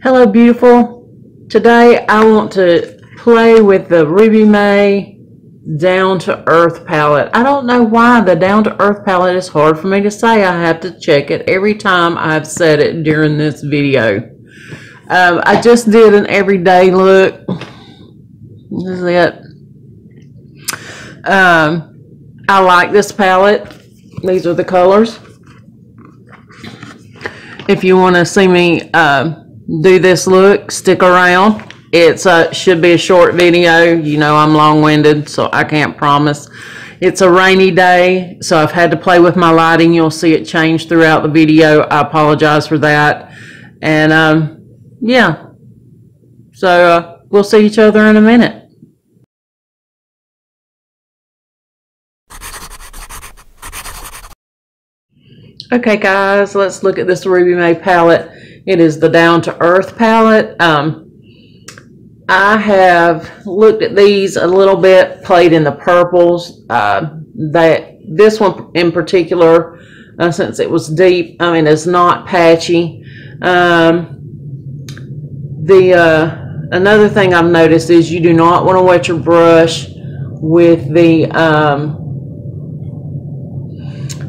Hello, beautiful. Today I want to play with the Ruby May Down to Earth palette. I don't know why the Down to Earth palette is hard for me to say. I have to check it every time I've said it during this video. Um, I just did an everyday look. This is it. Um, I like this palette. These are the colors. If you want to see me um, do this look, stick around. It's a, should be a short video. You know I'm long-winded, so I can't promise. It's a rainy day, so I've had to play with my lighting. You'll see it change throughout the video. I apologize for that. And um, yeah, so uh, we'll see each other in a minute. Okay guys, let's look at this Ruby May palette. It is the Down to Earth palette. Um, I have looked at these a little bit, played in the purples. Uh, that This one in particular, uh, since it was deep, I mean, it's not patchy. Um, the uh, Another thing I've noticed is you do not want to wet your brush with the um,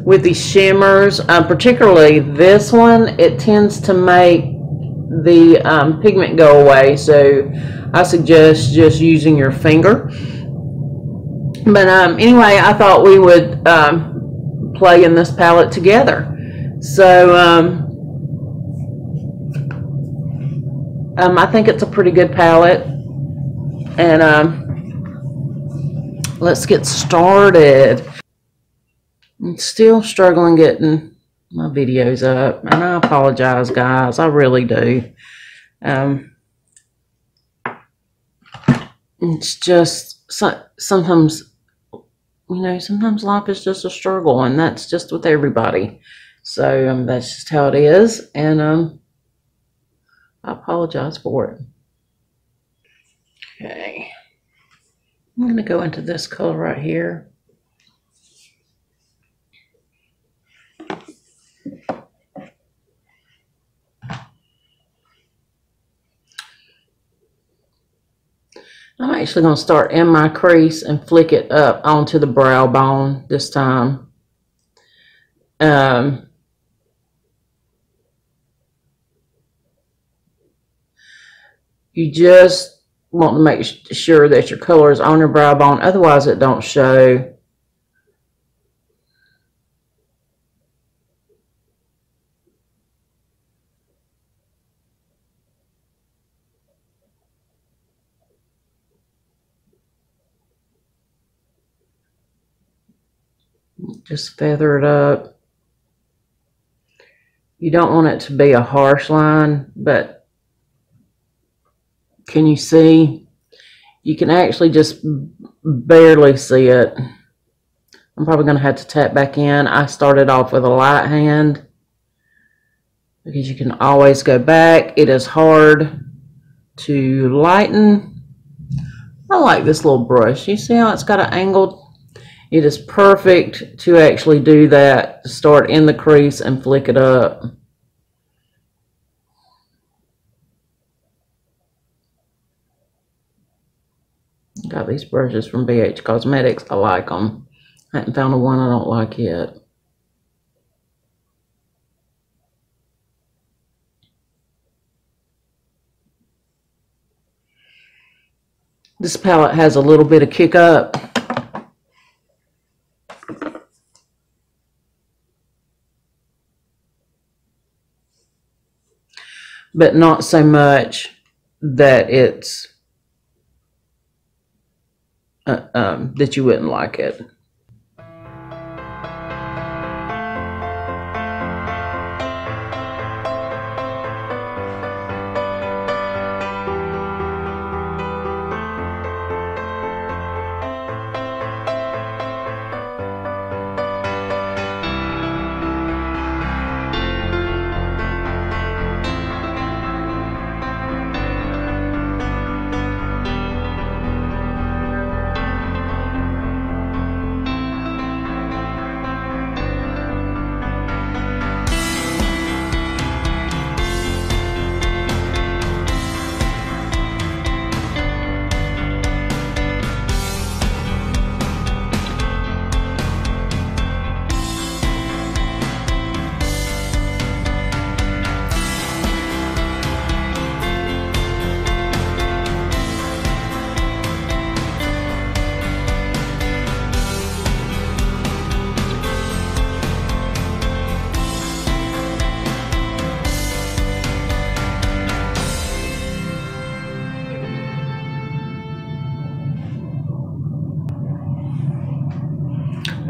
with these shimmers, uh, particularly this one, it tends to make the um, pigment go away. So I suggest just using your finger. But um, anyway, I thought we would um, play in this palette together. So um, um, I think it's a pretty good palette. And um, let's get started. I'm still struggling getting my videos up, and I apologize, guys. I really do. Um, it's just so, sometimes, you know, sometimes life is just a struggle, and that's just with everybody. So um, that's just how it is, and um, I apologize for it. Okay, I'm going to go into this color right here. I'm actually going to start in my crease and flick it up onto the brow bone this time. Um, you just want to make sure that your color is on your brow bone, otherwise it don't show. Just feather it up. You don't want it to be a harsh line, but can you see? You can actually just barely see it. I'm probably going to have to tap back in. I started off with a light hand because you can always go back. It is hard to lighten. I like this little brush. You see how it's got an angled it is perfect to actually do that. Start in the crease and flick it up. Got these brushes from BH Cosmetics. I like them. I haven't found a one I don't like yet. This palette has a little bit of kick up. But not so much that it's uh, um, that you wouldn't like it.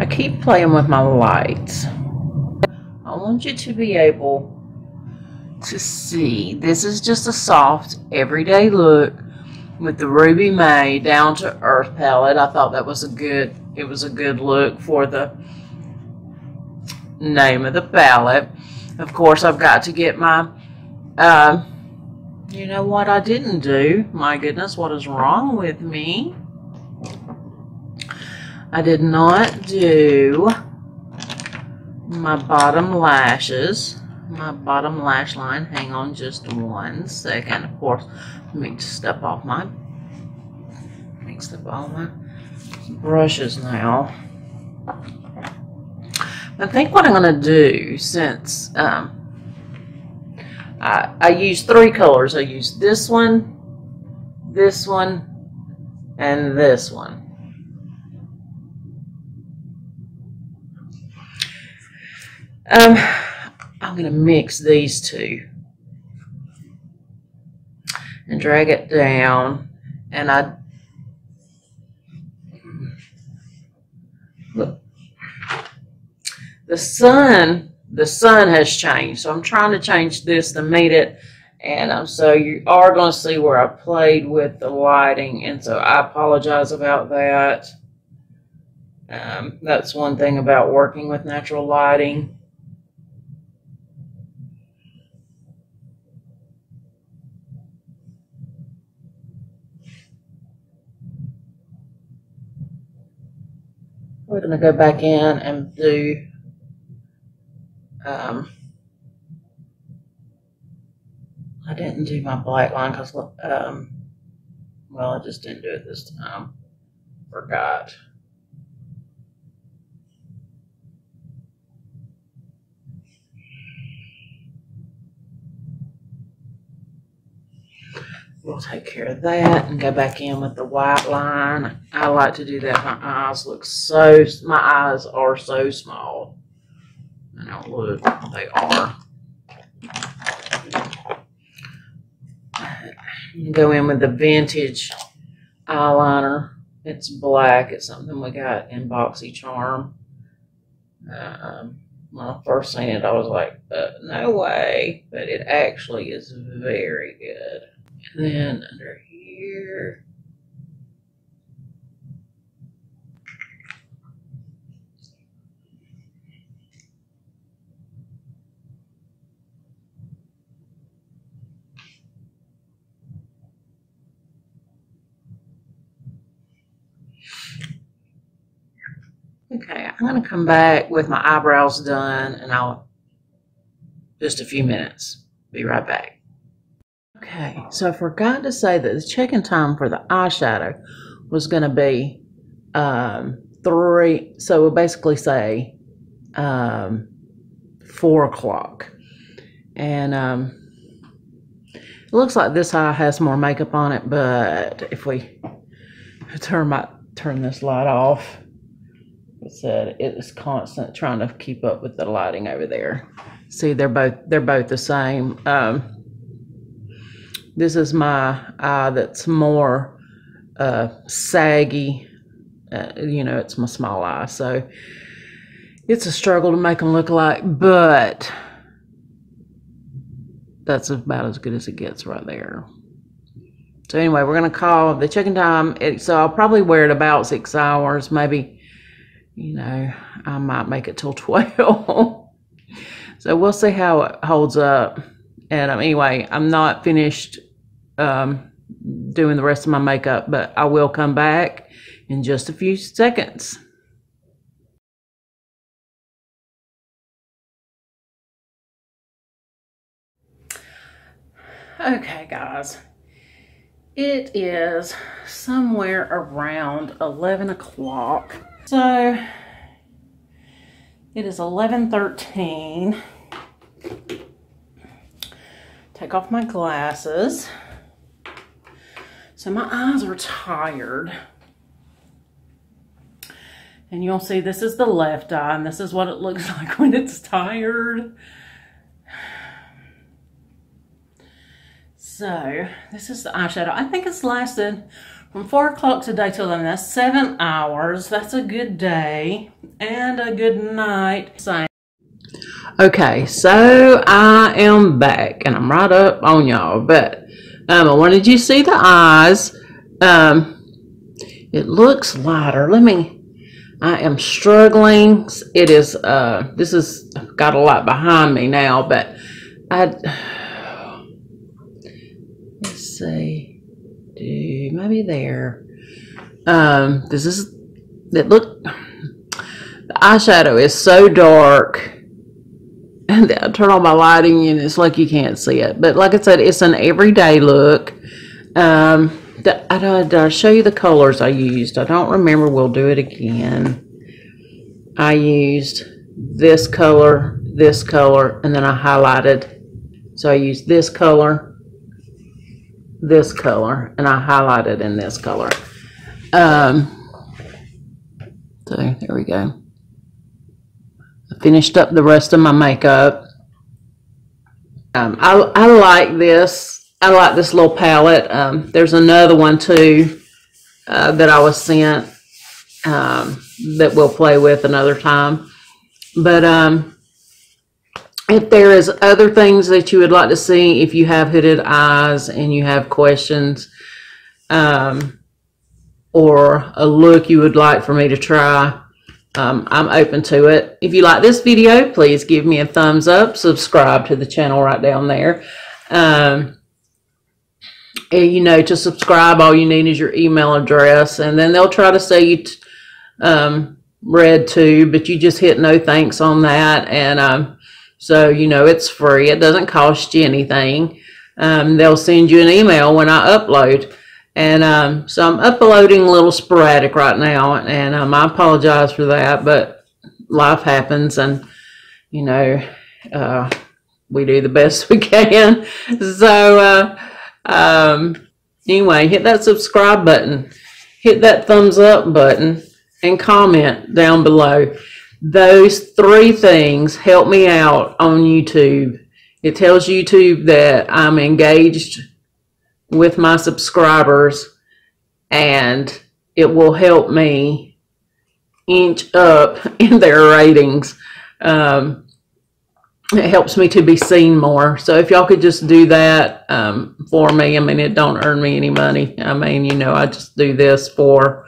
To keep playing with my lights. I want you to be able to see. This is just a soft, everyday look with the Ruby May Down to Earth palette. I thought that was a good, it was a good look for the name of the palette. Of course, I've got to get my, uh, you know what I didn't do? My goodness, what is wrong with me? I did not do my bottom lashes, my bottom lash line. Hang on just one second. Of course, let me step off my, mix up all my brushes now. I think what I'm going to do since um, I, I use three colors. I use this one, this one, and this one. Um, I'm going to mix these two and drag it down. And I look, the sun, the sun has changed. So I'm trying to change this to meet it. And um, so you are going to see where I played with the lighting. And so I apologize about that. Um, that's one thing about working with natural lighting. We're going to go back in and do um, I didn't do my black line because, um, well, I just didn't do it this time. Forgot. We'll take care of that and go back in with the white line. I like to do that. My eyes look so, my eyes are so small. I don't look, they are. Go in with the vintage eyeliner. It's black. It's something we got in BoxyCharm. Um, when I first seen it, I was like, uh, no way. But it actually is very good. And then under here. Okay, I'm going to come back with my eyebrows done and I'll just a few minutes. Be right back. Okay, so I forgot to say that the check-in time for the eyeshadow was going to be um, three, so we'll basically say um, four o'clock. And um, it looks like this eye has more makeup on it, but if we turn my turn this light off, it said it is constant trying to keep up with the lighting over there. See, they're both they're both the same. Um, this is my eye that's more uh, saggy. Uh, you know, it's my small eye, so it's a struggle to make them look alike, but that's about as good as it gets right there. So anyway, we're gonna call the check-in time. It, so I'll probably wear it about six hours, maybe. You know, I might make it till twelve. so we'll see how it holds up. And um, anyway, I'm not finished um, doing the rest of my makeup, but I will come back in just a few seconds. Okay, guys. It is somewhere around 11 o'clock. So, it is 11.13. Take off my glasses. So my eyes are tired. And you'll see this is the left eye and this is what it looks like when it's tired. So this is the eyeshadow. I think it's lasted from 4 o'clock today till 11. That's seven hours. That's a good day and a good night. Same. Okay, so I am back and I'm right up on y'all. But um, I wanted you to see the eyes. Um, it looks lighter. Let me, I am struggling. It is, uh, this has got a lot behind me now, but I, let's see, do maybe there. Um, this is, it look, the eyeshadow is so dark I turn on my lighting and it's like you can't see it. But like I said, it's an everyday look. Um, I, did I show you the colors I used? I don't remember. We'll do it again. I used this color, this color, and then I highlighted. So I used this color, this color, and I highlighted in this color. Um, so there we go finished up the rest of my makeup. Um, I, I like this. I like this little palette. Um, there's another one too uh, that I was sent um, that we'll play with another time. But um, if there is other things that you would like to see, if you have hooded eyes and you have questions um, or a look you would like for me to try, um, I'm open to it. If you like this video, please give me a thumbs up. Subscribe to the channel right down there. Um, and, you know, to subscribe, all you need is your email address. And then they'll try to say you um, read to, but you just hit no thanks on that. And um, so, you know, it's free. It doesn't cost you anything. Um, they'll send you an email when I upload. And um, so I'm uploading a little sporadic right now, and um, I apologize for that, but life happens, and you know, uh, we do the best we can. So, uh, um, anyway, hit that subscribe button, hit that thumbs up button, and comment down below. Those three things help me out on YouTube. It tells YouTube that I'm engaged with my subscribers and it will help me inch up in their ratings. Um, it helps me to be seen more. So if y'all could just do that um, for me, I mean, it don't earn me any money. I mean, you know, I just do this for,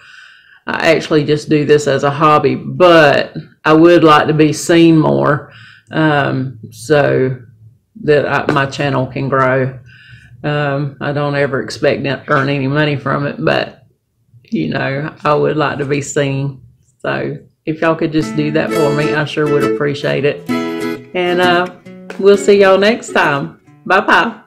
I actually just do this as a hobby, but I would like to be seen more um, so that I, my channel can grow. Um, I don't ever expect to earn any money from it, but you know, I would like to be seen. So if y'all could just do that for me, I sure would appreciate it. And uh, we'll see y'all next time. Bye bye.